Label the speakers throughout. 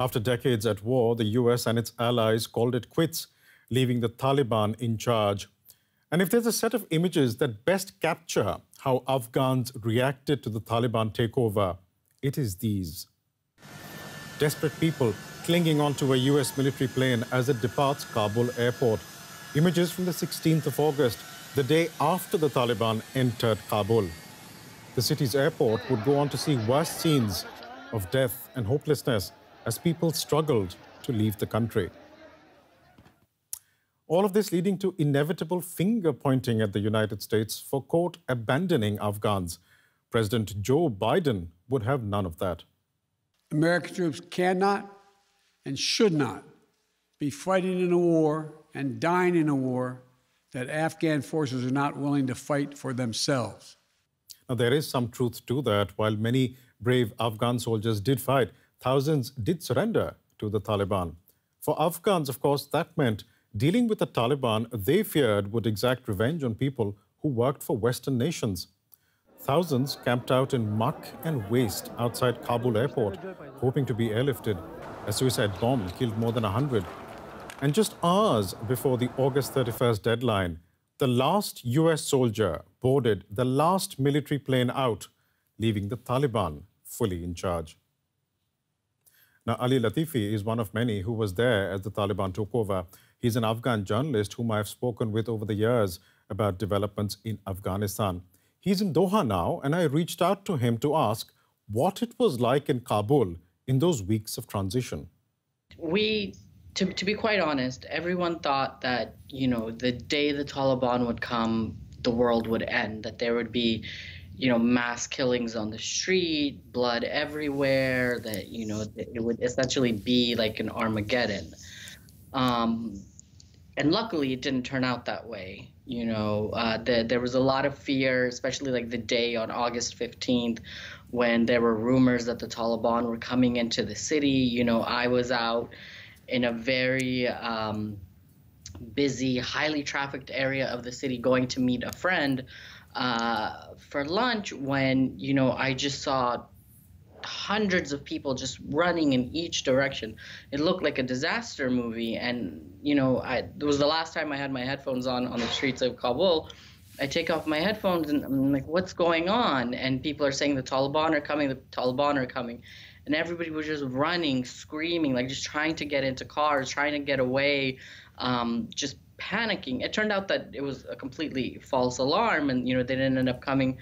Speaker 1: After decades at war, the US and its allies called it quits, leaving the Taliban in charge. And if there's a set of images that best capture how Afghans reacted to the Taliban takeover, it is these. Desperate people clinging onto a US military plane as it departs Kabul airport. Images from the 16th of August, the day after the Taliban entered Kabul. The city's airport would go on to see worse scenes of death and hopelessness as people struggled to leave the country. All of this leading to inevitable finger pointing at the United States for, quote, abandoning Afghans. President Joe Biden would have none of that.
Speaker 2: American troops cannot and should not be fighting in a war and dying in a war that Afghan forces are not willing to fight for themselves.
Speaker 1: Now, there is some truth to that. While many brave Afghan soldiers did fight, thousands did surrender to the Taliban. For Afghans, of course, that meant dealing with the Taliban they feared would exact revenge on people who worked for Western nations. Thousands camped out in muck and waste outside Kabul airport, hoping to be airlifted. A suicide bomb killed more than 100. And just hours before the August 31st deadline, the last US soldier boarded the last military plane out, leaving the Taliban fully in charge. Now, Ali Latifi is one of many who was there as the Taliban took over. He's an Afghan journalist whom I've spoken with over the years about developments in Afghanistan. He's in Doha now, and I reached out to him to ask what it was like in Kabul in those weeks of transition.
Speaker 3: We, to, to be quite honest, everyone thought that, you know, the day the Taliban would come, the world would end, that there would be you know mass killings on the street blood everywhere that you know it would essentially be like an armageddon. Um, and luckily it didn't turn out that way you know uh, the, there was a lot of fear especially like the day on august 15th when there were rumors that the taliban were coming into the city. You know i was out in a very um, busy highly trafficked area of the city going to meet a friend uh, for lunch when you know I just saw hundreds of people just running in each direction. It looked like a disaster movie, and you know I it was the last time I had my headphones on on the streets of Kabul. I take off my headphones and I'm like, what's going on? And people are saying the Taliban are coming, the Taliban are coming. And everybody was just running, screaming, like just trying to get into cars, trying to get away, um, just panicking. It turned out that it was a completely false alarm, and you know they didn't end up coming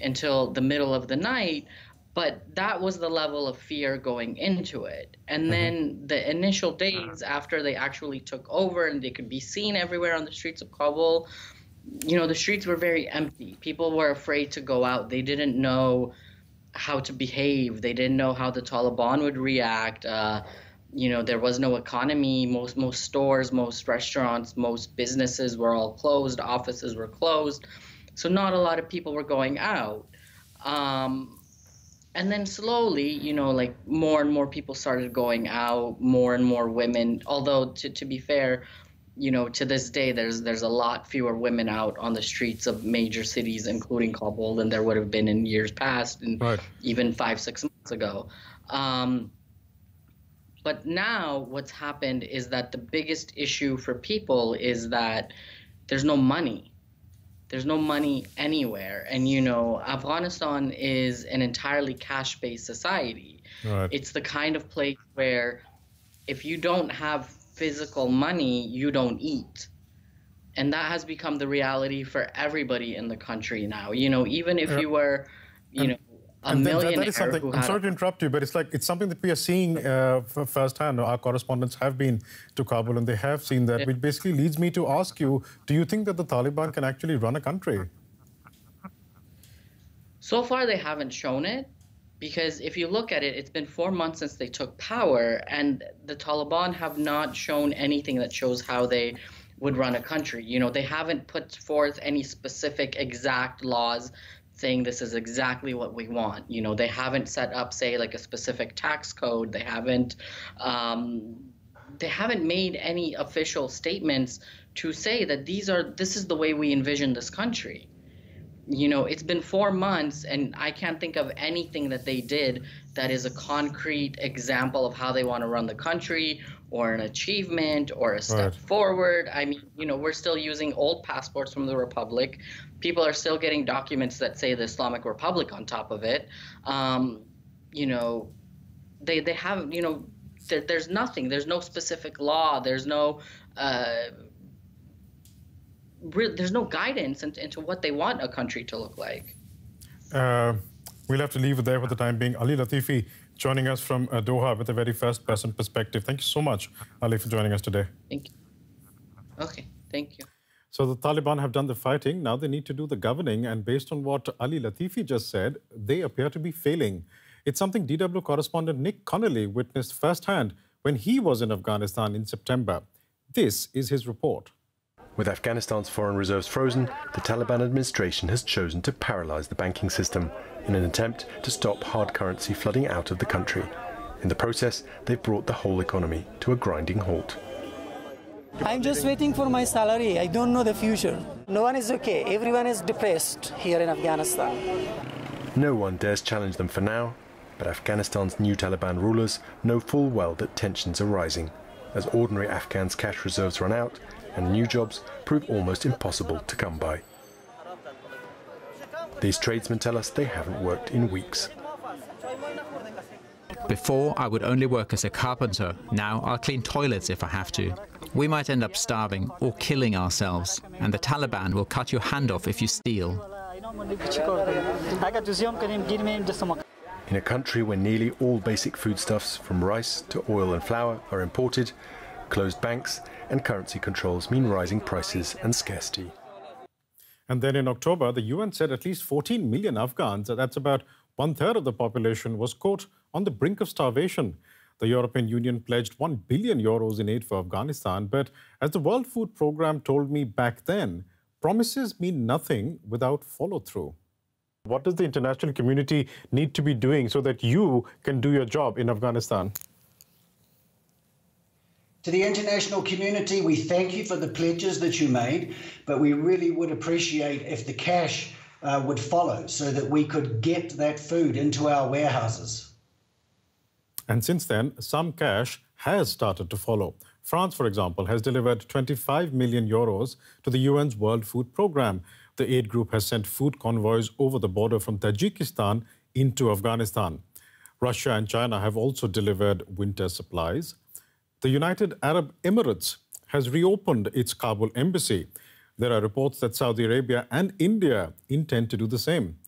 Speaker 3: until the middle of the night. But that was the level of fear going into it. And mm-hmm. then the initial days after they actually took over and they could be seen everywhere on the streets of Kabul, you know, the streets were very empty. People were afraid to go out. They didn't know how to behave. They didn't know how the Taliban would react. Uh, you know there was no economy. Most most stores most restaurants most businesses were all closed. Offices were closed. So not a lot of people were going out. Um, and then slowly you know like more and more people started going out. More and more women although to, to be fair you know to this day there's there's a lot fewer women out on the streets of major cities including kabul than there would have been in years past and right. even five six months ago. Um, but now what's happened is that the biggest issue for people is that there's no money. There's no money anywhere. And, you know, Afghanistan is an entirely cash based society. Right. It's the kind of place where if you don't have physical money, you don't eat. And that has become the reality for everybody in the country now. You know, even if you were, you know, a and millionaire. That, that is
Speaker 1: something. I'm sorry to interrupt you, but it's like it's something that we are seeing uh, firsthand. Our correspondents have been to Kabul and they have seen that, yeah. which basically leads me to ask you: Do you think that the Taliban can actually run a country?
Speaker 3: So far, they haven't shown it. Because if you look at it, it's been four months since they took power, and the Taliban have not shown anything that shows how they would run a country. You know, they haven't put forth any specific exact laws saying this is exactly what we want. You know, they haven't set up, say, like a specific tax code. They haven't. Um, they haven't made any official statements to say that these are this is the way we envision this country you know, it's been four months, and I can't think of anything that they did that is a concrete example of how they want to run the country or an achievement or a step right. forward. I mean, you know, we're still using old passports from the Republic. People are still getting documents that say the Islamic Republic on top of it. Um, you know, they they have you know there, there's nothing. There's no specific law. There's no uh, re- there's no guidance into, into, what they want a country to look like.
Speaker 1: Uh, we'll have to leave it there for the time being. Ali Latifi joining us from uh, Doha with a very first-person perspective. Thank you so much, Ali, for joining us today.
Speaker 3: Thank you. Okay, thank you.
Speaker 1: So the Taliban have done the fighting. Now they need to do the governing. And based on what Ali Latifi just said, they appear to be failing. It's something DW correspondent Nick Connolly witnessed firsthand when he was in Afghanistan in September. This is his report.
Speaker 4: With Afghanistan's foreign reserves frozen, the Taliban administration has chosen to paralyze the banking system in an attempt to stop hard currency flooding out of the country. In the process, they've brought the whole economy to a grinding halt.
Speaker 5: I'm just waiting for my salary. I don't know the future. No one is okay. Everyone is depressed here in Afghanistan.
Speaker 4: No one dares challenge them for now, but Afghanistan's new Taliban rulers know full well that tensions are rising as ordinary Afghans' cash reserves run out and new jobs prove almost impossible to come by. These tradesmen tell us they haven't worked in weeks.
Speaker 6: Before, I would only work as a carpenter. Now, I'll clean toilets if I have to. We might end up starving or killing ourselves, and the Taliban will cut your hand off if you steal.
Speaker 4: In a country where nearly all basic foodstuffs, from rice to oil and flour, are imported, closed banks and currency controls mean rising prices and scarcity.
Speaker 1: And then in October, the UN said at least 14 million Afghans, that's about one third of the population, was caught on the brink of starvation. The European Union pledged 1 billion euros in aid for Afghanistan. But as the World Food Programme told me back then, promises mean nothing without follow through. What does the international community need to be doing so that you can do your job in Afghanistan?
Speaker 7: To the international community, we thank you for the pledges that you made, but we really would appreciate if the cash uh, would follow so that we could get that food into our warehouses.
Speaker 1: And since then, some cash has started to follow. France, for example, has delivered 25 million euros to the UN's World Food Programme the aid group has sent food convoys over the border from Tajikistan into Afghanistan. Russia and China have also delivered winter supplies. The United Arab Emirates has reopened its Kabul embassy. There are reports that Saudi Arabia and India intend to do the same.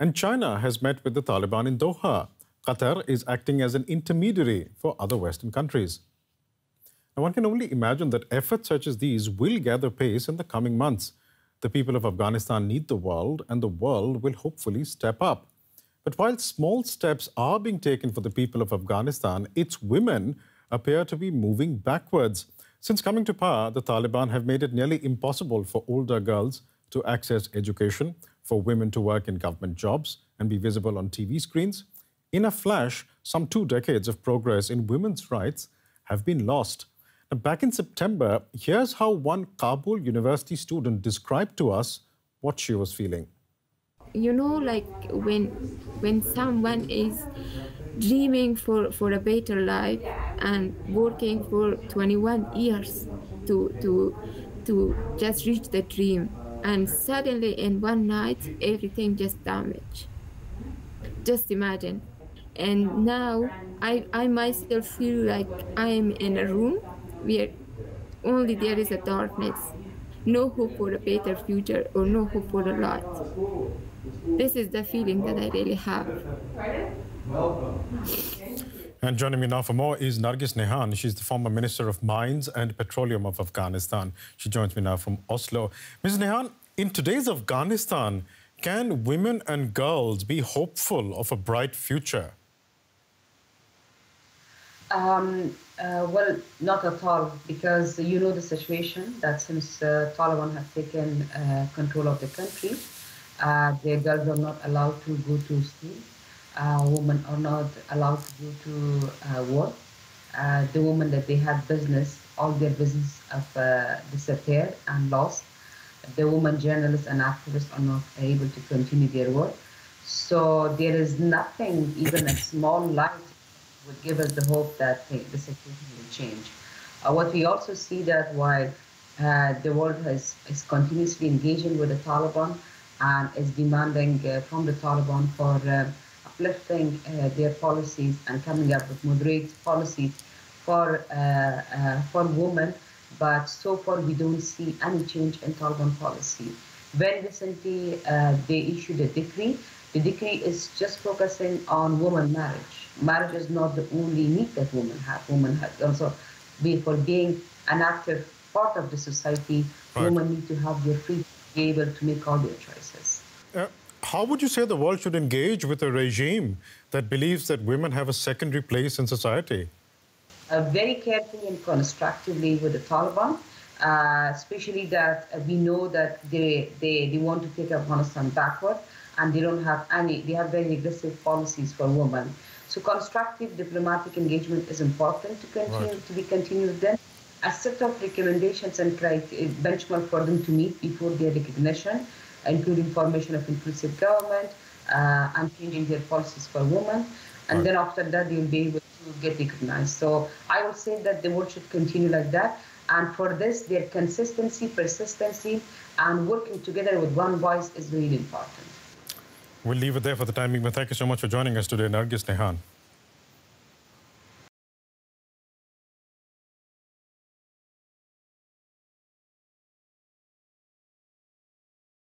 Speaker 1: And China has met with the Taliban in Doha. Qatar is acting as an intermediary for other Western countries. Now, one can only imagine that efforts such as these will gather pace in the coming months. The people of Afghanistan need the world, and the world will hopefully step up. But while small steps are being taken for the people of Afghanistan, its women appear to be moving backwards. Since coming to power, the Taliban have made it nearly impossible for older girls to access education, for women to work in government jobs and be visible on TV screens. In a flash, some two decades of progress in women's rights have been lost. Back in September, here's how one Kabul University student described to us what she was feeling.
Speaker 8: You know, like when when someone is dreaming for, for a better life and working for 21 years to to to just reach the dream. And suddenly in one night everything just damaged. Just imagine. And now i i myself feel like i'm in a room where only there is a darkness, no hope for a better future or no hope for a light. This is the feeling that I really have.
Speaker 1: And joining me now for more is Nargis Nehan. She's the former Minister of Mines and Petroleum of Afghanistan. She joins me now from Oslo. Ms. Nehan, in today's Afghanistan, can women and girls be hopeful of a bright future?
Speaker 9: Um, uh, well, not at all, because you know the situation that since uh, Taliban has taken uh, control of the country, uh, the girls are not allowed to go to school. Uh, women are not allowed to go to uh, work. the women that they had business, all their business have disappeared and lost. the women journalists and activists are not able to continue their work. So there is nothing, even a small light, would give us the hope that the, situation will change. Uh, what we also see that while uh, the world has, is continuously engaging with the Taliban and is demanding uh, from the Taliban for uh, uplifting uh, their policies and coming up with moderate policies for uh, for women, but so far we don't see any change in Taliban policy. Very recently, they issued a decree. The decree is just focusing on women marriage. Marriage is not the only need that women have. Women have also, be for being an active part of the society, right. women need to have their freedom to be able to make all their choices.
Speaker 1: Uh, how would you say the world should engage with a regime that believes that women have a secondary place in society?
Speaker 9: Uh, very carefully and constructively with the Taliban, uh, especially that uh, we know that they, they, they want to take Afghanistan backward and they don't have any, they have very aggressive policies for women. So constructive diplomatic engagement is important to continue right. to be continued then a set of recommendations and benchmark for them to meet before their recognition, including formation of inclusive government uh, and changing their policies for women. And right. then after that, they will be able to get recognized. So I would say that the work should continue like that. And for this, their consistency, persistency, and working together with one voice is really important.
Speaker 1: We'll leave it there for the time being, but thank you so much for joining us today, Nargis Nehan.